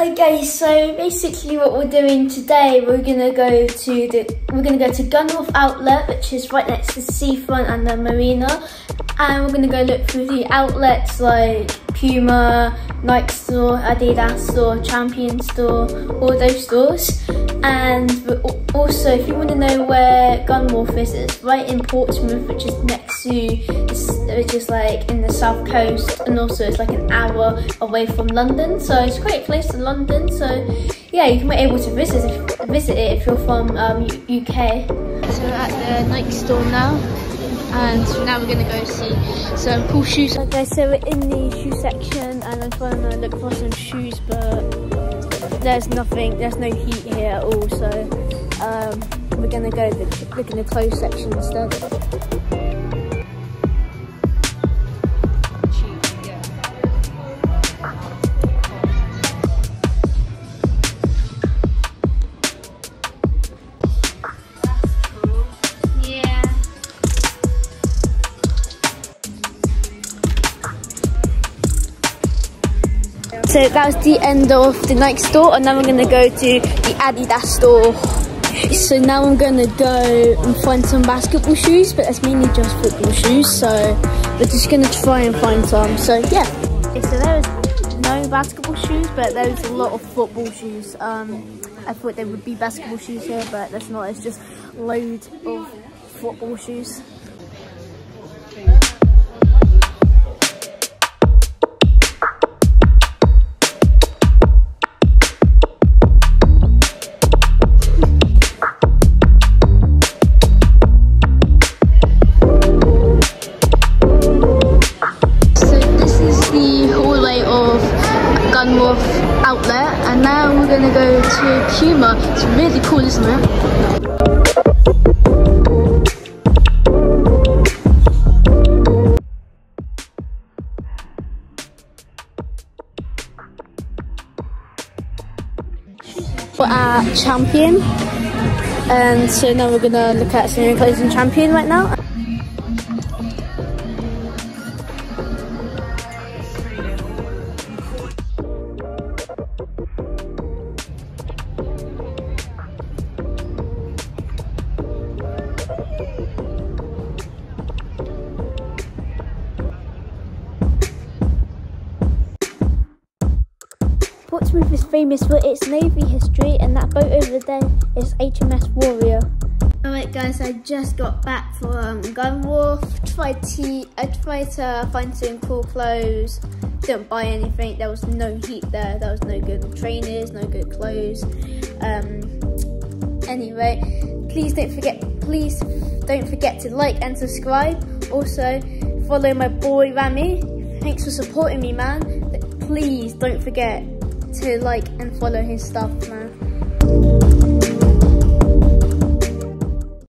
Okay, so basically what we're doing today, we're gonna go to the we're gonna go to Gunwharf Outlet, which is right next to the seafront and the marina, and we're gonna go look through the outlets like Puma, Nike store, Adidas store, Champion store, all those stores. And also, if you want to know where Gunwharf is, it's right in Portsmouth, which is next to, which is like in the south coast, and also it's like an hour away from London, so it's quite close to London. So yeah, you can be able to visit if, visit it if you're from um, UK. So we're at the Nike store now and now we're gonna go see some cool shoes. Okay, so we're in the shoe section and I'm trying to look for some shoes but there's nothing, there's no heat here at all so um, we're gonna go look in the clothes section instead. So that was the end of the Nike store and now we're gonna go to the Adidas store. So now I'm gonna go and find some basketball shoes, but that's mainly just football shoes. So we're just gonna try and find some. So yeah. Okay, so there was no basketball shoes, but there was a lot of football shoes. Um, I thought there would be basketball shoes here, but there's not. It's just loads of football shoes. Outlet and now we're gonna go to Puma. It's really cool, isn't it? We're at Champion and so now we're gonna look at some clothes in Champion right now. Portsmouth is famous for its navy history and that boat over there is HMS Warrior. Alright guys, I just got back from Gunwharf. Tried to, I tried to find some cool clothes. Didn't buy anything. There was no heat there. There was no good trainers, no good clothes. Um, anyway, please don't forget, please don't forget to like and subscribe. Also, follow my boy Rami. Thanks for supporting me, man. Please don't forget to like and follow his stuff, man.